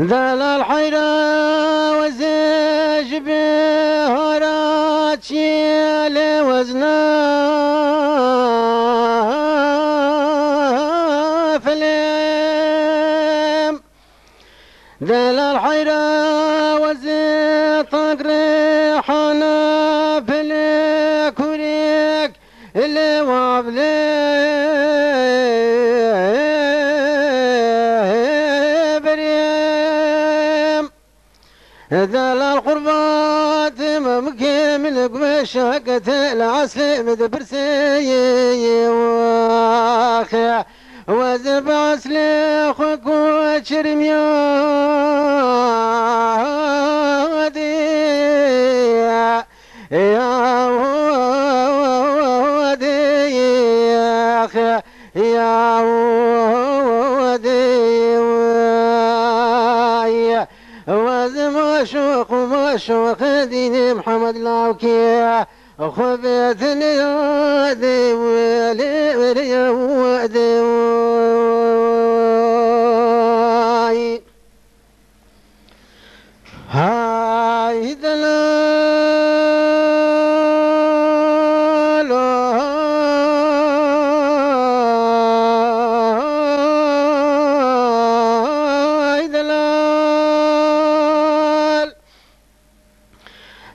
ذل الحيرة وزج بهارات شيل وزنا فلم ذل الحيرة وزج طق ريحنا فلكوريك اللي وابلي ذل القربات ممكن من قمشاقة العسل مدبر سيي واخي وزب عسل خوك وشرم وزم شوق وشوق دين محمد لاوكي خبثني يدي ولي ولي ودي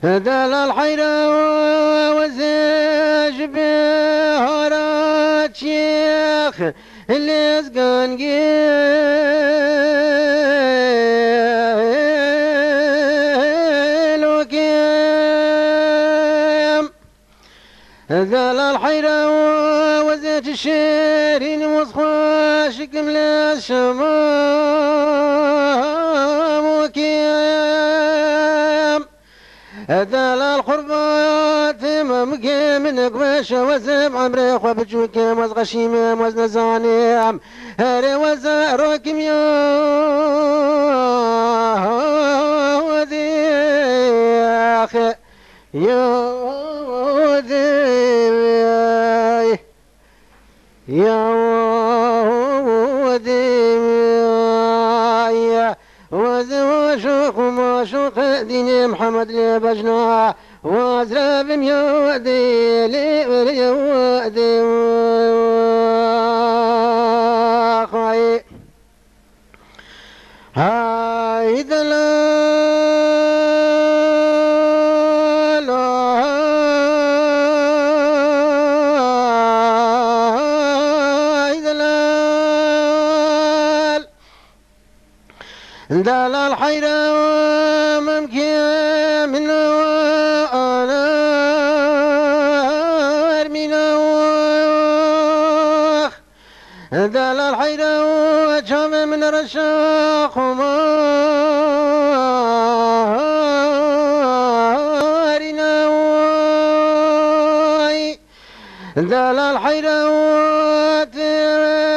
دلال حيرة وزج بهارات شيخ اللي سقان قيل وكيم. ذال الحيرة وزيت الشيرين وصخاش كمل الشمام وكيم. ذال القربات ممكن من قماش وزب عمري خو بجوكم وزغشيم وزن زانيم هري وزاركم يا ودي يا أخي يا ودي يا ودي وزوشوق وشوق دين محمد لي بجنا وازرب ميودي لي ولي ودي خاي هاي دلال دلال حيرة ممكن من دلال حيرة وجهم من رشاق دلال حيرة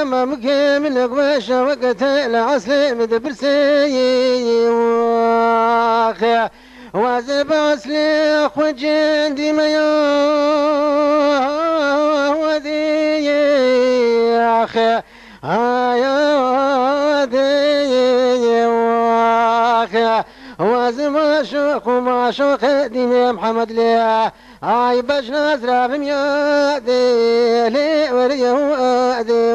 ممكن من قماش وقت العسل مدبر سيي وأخي. وازب عسلي خوجين دي ما ودي يا أخي يا وازم شوق وما شوق دين محمد ليه هاي باش نزرع بميادي لي ولي وادي.